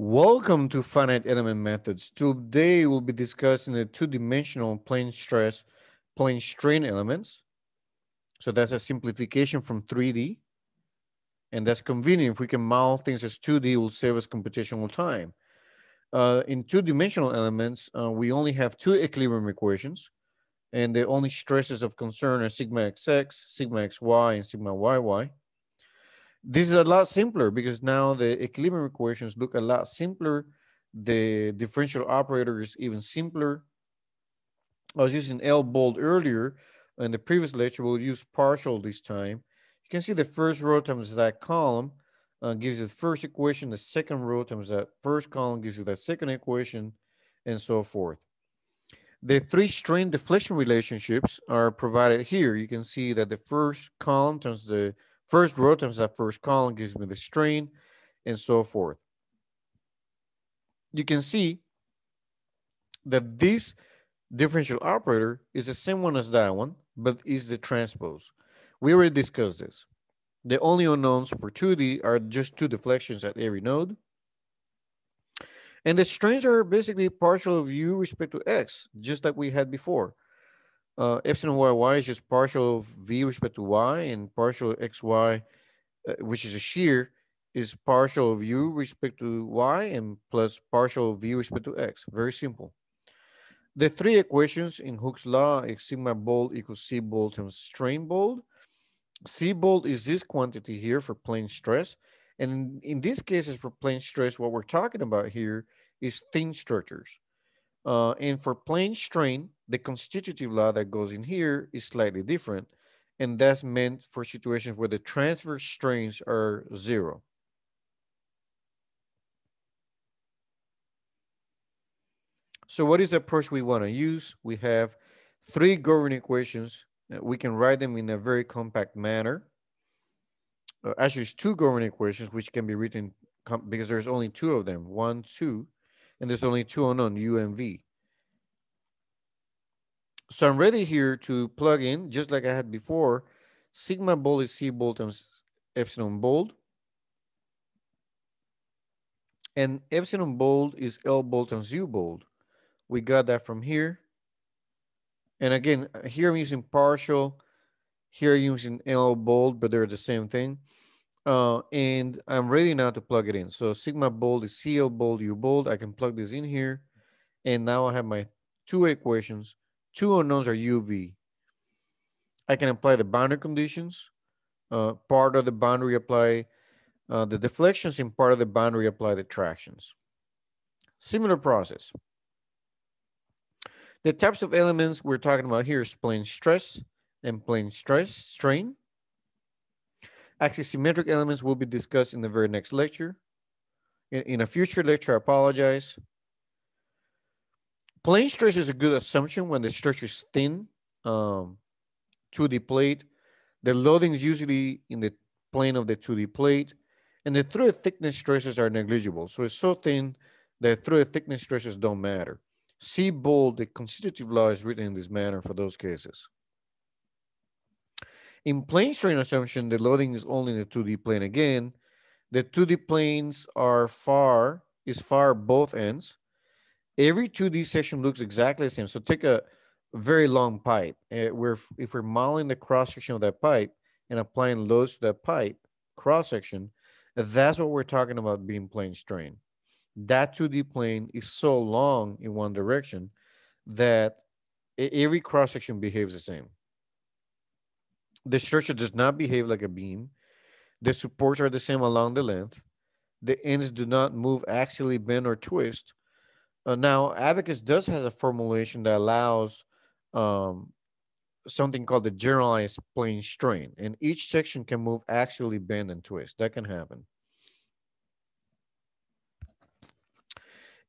Welcome to finite element methods. Today we'll be discussing the two-dimensional plane stress, plane strain elements. So that's a simplification from 3D. And that's convenient. If we can model things as 2D, it will save us computational time. Uh, in two-dimensional elements, uh, we only have two equilibrium equations. And the only stresses of concern are sigma xx, sigma xy, and sigma yy. This is a lot simpler because now the equilibrium equations look a lot simpler. The differential operator is even simpler. I was using L bold earlier. In the previous lecture, we'll use partial this time. You can see the first row times that column uh, gives you the first equation. The second row times that first column gives you that second equation, and so forth. The three strain deflection relationships are provided here. You can see that the first column times the First row times that first column gives me the strain and so forth. You can see that this differential operator is the same one as that one, but is the transpose. We already discussed this. The only unknowns for 2D are just two deflections at every node. And the strains are basically partial of u respect to x, just like we had before uh, epsilon yy is just partial of v respect to y and partial xy, uh, which is a shear, is partial of u respect to y and plus partial of v respect to x. Very simple. The three equations in Hooke's law is sigma bold equals c bold times strain bold. C bold is this quantity here for plane stress. And in, in these cases for plane stress, what we're talking about here is thin structures. Uh, and for plane strain, the constitutive law that goes in here is slightly different. And that's meant for situations where the transverse strains are zero. So what is the approach we want to use? We have three governing equations. We can write them in a very compact manner. Uh, actually, it's two governing equations, which can be written because there's only two of them, one, two and there's only two unknown, U and V. So I'm ready here to plug in, just like I had before, sigma bold is C bold times epsilon bold. And epsilon bold is L bold times U bold. We got that from here. And again, here I'm using partial, here I'm using L bold, but they're the same thing. Uh, and I'm ready now to plug it in. So sigma bold is CL bold, U bold. I can plug this in here. And now I have my two equations. Two unknowns are UV. I can apply the boundary conditions. Uh, part of the boundary apply uh, the deflections in part of the boundary apply the tractions. Similar process. The types of elements we're talking about here is plane stress and plane stress strain. Axisymmetric elements will be discussed in the very next lecture. In, in a future lecture, I apologize. Plane stress is a good assumption when the structure is thin um, 2D plate. The loading is usually in the plane of the 2D plate, and the through thickness stresses are negligible. So it's so thin that through thickness stresses don't matter. See bold, the constitutive law is written in this manner for those cases. In plane strain assumption, the loading is only in the 2D plane again. The 2D planes are far, is far both ends. Every 2D section looks exactly the same. So take a very long pipe. Uh, we're, if we're modeling the cross section of that pipe and applying loads to that pipe cross section, that's what we're talking about being plane strain. That 2D plane is so long in one direction that every cross section behaves the same. The structure does not behave like a beam. The supports are the same along the length. The ends do not move axially, bend, or twist. Uh, now, Abaqus does has a formulation that allows um, something called the generalized plane strain, and each section can move axially, bend, and twist. That can happen.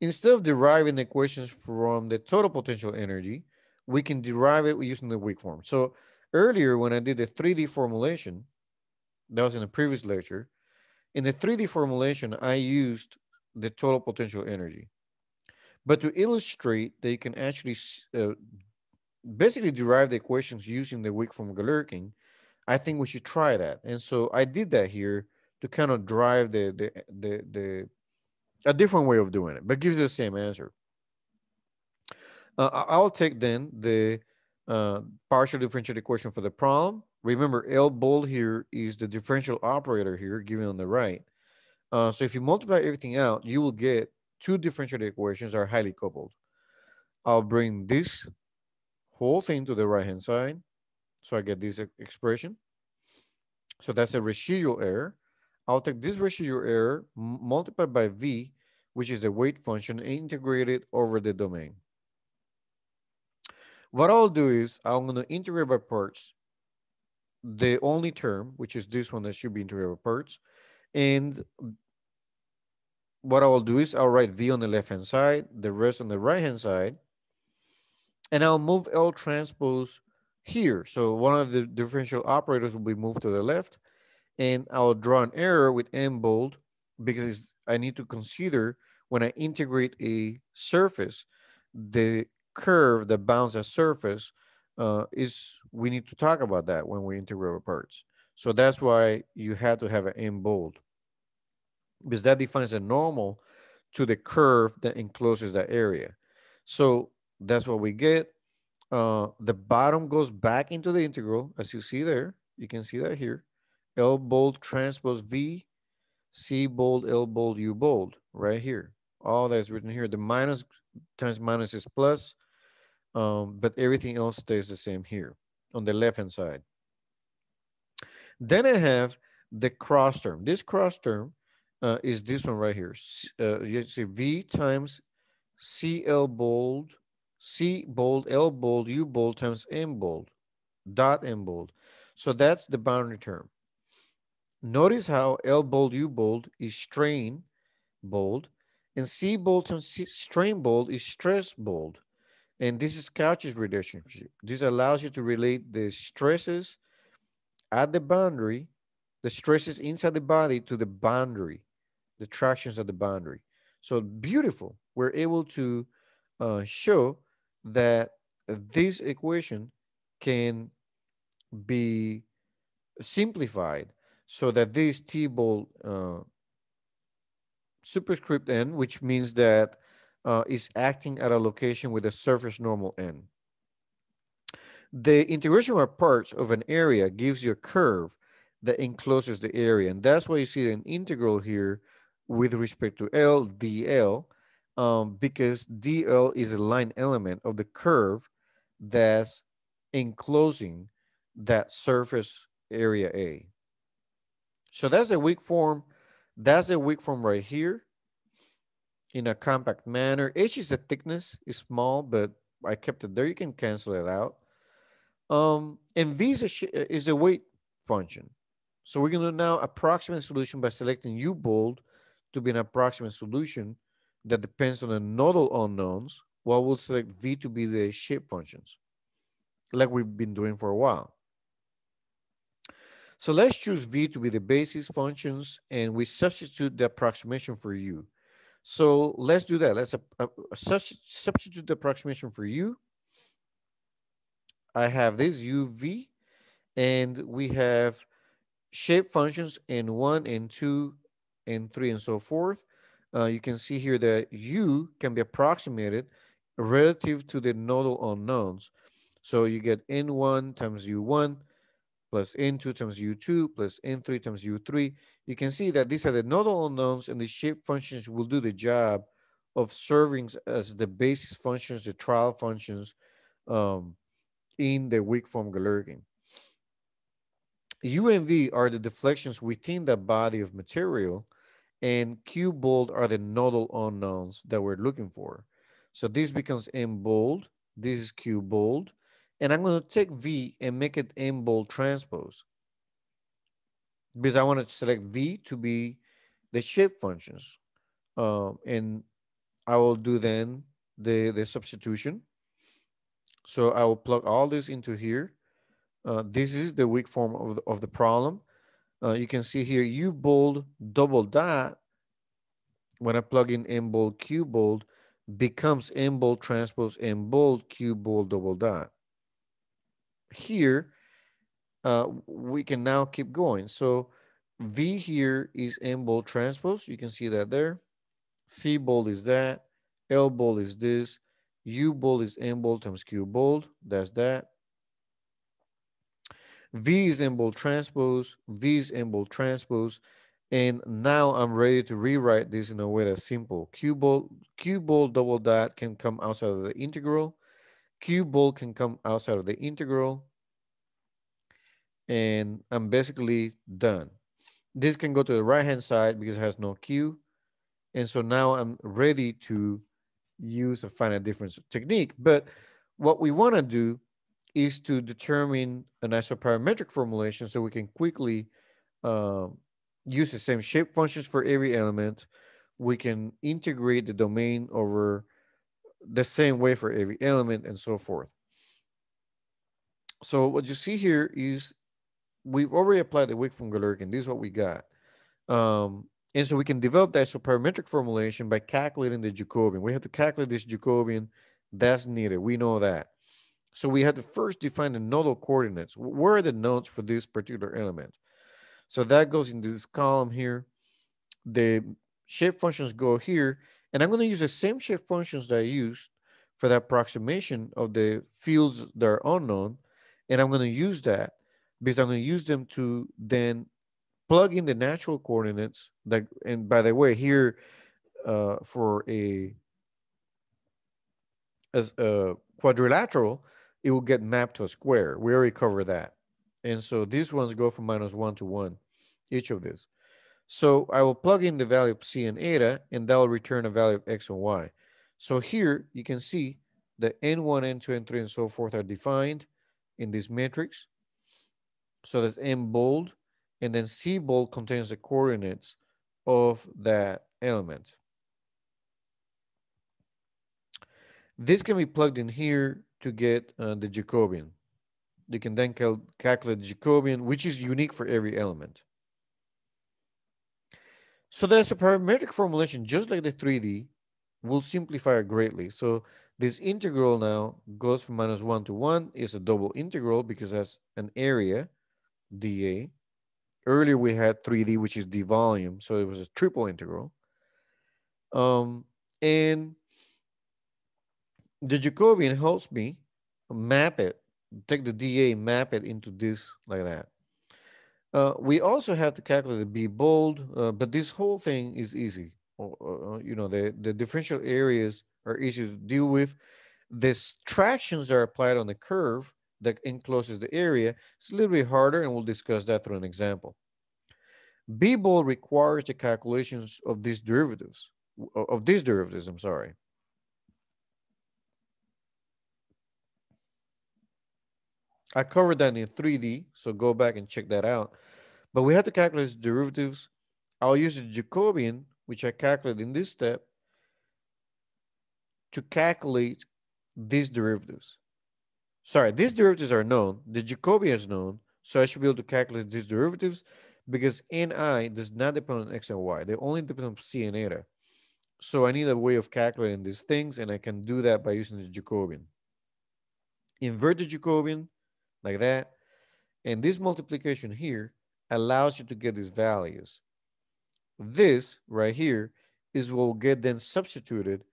Instead of deriving equations from the total potential energy, we can derive it using the weak form. So Earlier, when I did the 3D formulation, that was in the previous lecture, in the 3D formulation, I used the total potential energy. But to illustrate that you can actually uh, basically derive the equations using the weak form Galerkin, I think we should try that. And so I did that here to kind of drive the, the, the, the a different way of doing it, but gives you the same answer. Uh, I'll take then the uh, partial differential equation for the problem. Remember, L bold here is the differential operator here given on the right. Uh, so if you multiply everything out, you will get two differential equations are highly coupled. I'll bring this whole thing to the right-hand side. So I get this expression. So that's a residual error. I'll take this residual error multiplied by V, which is a weight function, and integrate over the domain. What I'll do is I'm going to integrate by parts the only term, which is this one that should be integrated by parts. And what I will do is I'll write V on the left-hand side, the rest on the right-hand side, and I'll move L transpose here. So one of the differential operators will be moved to the left, and I'll draw an error with M bold because I need to consider when I integrate a surface, the curve that bounds a surface uh, is, we need to talk about that when we integrate parts. So that's why you have to have an M bold because that defines a normal to the curve that encloses that area. So that's what we get. Uh, the bottom goes back into the integral, as you see there. You can see that here. L bold transpose V, C bold, L bold, U bold, right here. All that is written here. The minus times minus is plus, um, but everything else stays the same here on the left-hand side. Then I have the cross term. This cross term uh, is this one right here. Uh, you see V times CL bold, C bold, L bold, U bold times M bold, dot M bold. So that's the boundary term. Notice how L bold, U bold is strain bold, and C bold times C, strain bold is stress bold. And this is Cauchy's relationship. This allows you to relate the stresses at the boundary, the stresses inside the body to the boundary the tractions at the boundary. So beautiful. We're able to uh, show that this equation can be simplified so that this T-bold uh, superscript n, which means that uh, is acting at a location with a surface normal n. The integration of parts of an area gives you a curve that encloses the area. And that's why you see an integral here with respect to L, DL, um, because DL is a line element of the curve that's enclosing that surface area A. So that's a weak form. That's a weak form right here in a compact manner. H is the thickness, is small, but I kept it there. You can cancel it out. Um, and V is a, is a weight function. So we're going to now approximate solution by selecting U bold to be an approximate solution that depends on the nodal unknowns, well, we'll select V to be the shape functions, like we've been doing for a while. So let's choose V to be the basis functions, and we substitute the approximation for U. So let's do that. Let's uh, uh, substitute the approximation for U. I have this UV, and we have shape functions in one and two and three and so forth. Uh, you can see here that U can be approximated relative to the nodal unknowns. So you get N1 times U1 plus N2 times U2 plus N3 times U3. You can see that these are the nodal unknowns and the shape functions will do the job of serving as the basis functions, the trial functions um, in the weak form Galerkin. U and V are the deflections within the body of material and Q bold are the nodal unknowns that we're looking for. So this becomes M bold, this is Q bold, and I'm going to take V and make it M bold transpose because I want to select V to be the shape functions. Um, and I will do then the, the substitution. So I will plug all this into here. Uh, this is the weak form of the, of the problem. Uh, you can see here U bold double dot when I plug in M bold Q bold becomes M bold transpose M bold Q bold double dot. Here, uh, we can now keep going. So V here is M bold transpose. You can see that there. C bold is that, L bold is this, U bold is N bold times Q bold, that's that. V is N bold transpose, V is N bold transpose, and now I'm ready to rewrite this in a way that's simple. Q bold, Q bold double dot can come outside of the integral. Q bold can come outside of the integral. And I'm basically done. This can go to the right-hand side because it has no Q. And so now I'm ready to use a finite difference technique. But what we want to do is to determine an isoparametric formulation so we can quickly um, use the same shape functions for every element. We can integrate the domain over the same way for every element and so forth. So what you see here is we've already applied the weak form Galerkin. This is what we got. Um, and so we can develop that isoparametric formulation by calculating the Jacobian. We have to calculate this Jacobian. That's needed. We know that. So we have to first define the nodal coordinates. Where are the nodes for this particular element? So that goes into this column here. The shape functions go here. And I'm going to use the same shape functions that I used for the approximation of the fields that are unknown. And I'm going to use that because I'm going to use them to then plug in the natural coordinates. That, and by the way, here uh, for a as a quadrilateral, it will get mapped to a square. We already covered that. And so these ones go from minus one to one, each of these. So I will plug in the value of xi and eta, and that will return a value of X and Y. So here you can see that N1, N2, N3, and so forth are defined in this matrix. So there's M bold, and then C bold contains the coordinates of that element. This can be plugged in here to get uh, the Jacobian. You can then cal calculate the Jacobian, which is unique for every element. So there's a parametric formulation, just like the 3D, will simplify greatly. So this integral now goes from minus 1 to 1. is a double integral because that's an area, dA. Earlier we had 3D, which is the volume. So it was a triple integral. Um, and the Jacobian helps me map it, take the dA, map it into this like that. Uh, we also have to calculate the B bold, uh, but this whole thing is easy. Uh, you know, the, the differential areas are easy to deal with. The tractions are applied on the curve that encloses the area. It's a little bit harder, and we'll discuss that through an example. B bold requires the calculations of these derivatives, of these derivatives, I'm sorry. I covered that in 3D, so go back and check that out. But we have to calculate derivatives. I'll use the Jacobian, which I calculated in this step, to calculate these derivatives. Sorry, these derivatives are known. The Jacobian is known. So I should be able to calculate these derivatives because Ni does not depend on X and Y. They only depend on xi and eta. So I need a way of calculating these things, and I can do that by using the Jacobian. Invert the Jacobian, like that. And this multiplication here allows you to get these values. This right here is what will get then substituted.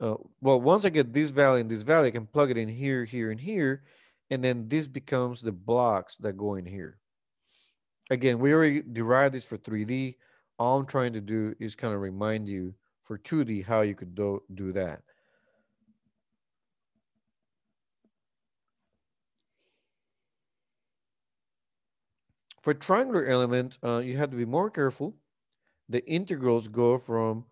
Uh, well, once I get this value and this value, I can plug it in here, here, and here. And then this becomes the blocks that go in here. Again, we already derived this for 3D. All I'm trying to do is kind of remind you for 2D how you could do, do that. For triangular element, uh, you have to be more careful. The integrals go from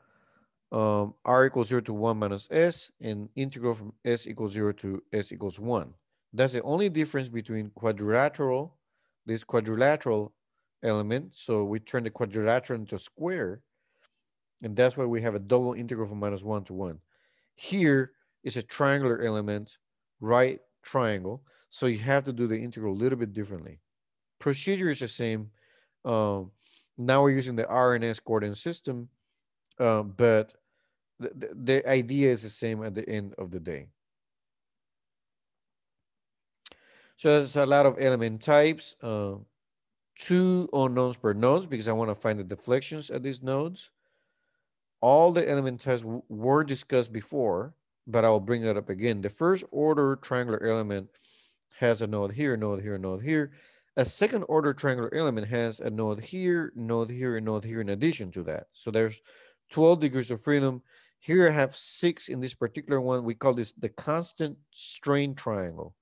um, r equals 0 to 1 minus s and integral from s equals 0 to s equals 1. That's the only difference between quadrilateral, this quadrilateral element. So we turn the quadrilateral into a square. And that's why we have a double integral from minus 1 to 1. Here is a triangular element, right triangle. So you have to do the integral a little bit differently procedure is the same. Um, now we're using the RNS coordinate system, uh, but the, the idea is the same at the end of the day. So there's a lot of element types, uh, two unknowns per nodes because I want to find the deflections at these nodes. all the element tests were discussed before, but I'll bring that up again. The first order triangular element has a node here, node here, node here. A second order triangular element has a node here, node here, and node here in addition to that. So there's 12 degrees of freedom. Here I have six in this particular one. We call this the constant strain triangle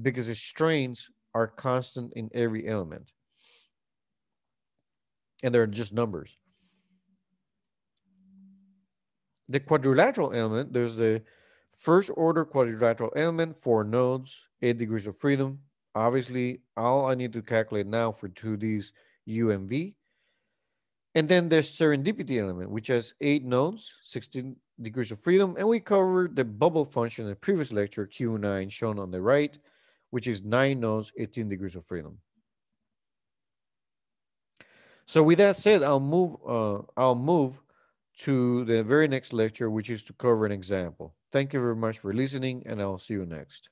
because the strains are constant in every element. And they're just numbers. The quadrilateral element, there's the first order quadrilateral element, four nodes, eight degrees of freedom. Obviously, all I need to calculate now for 2D's U And V. And then there's serendipity element, which has eight nodes, 16 degrees of freedom. And we covered the bubble function in the previous lecture, Q9, shown on the right, which is nine nodes, 18 degrees of freedom. So with that said, I'll move, uh, I'll move to the very next lecture, which is to cover an example. Thank you very much for listening, and I'll see you next.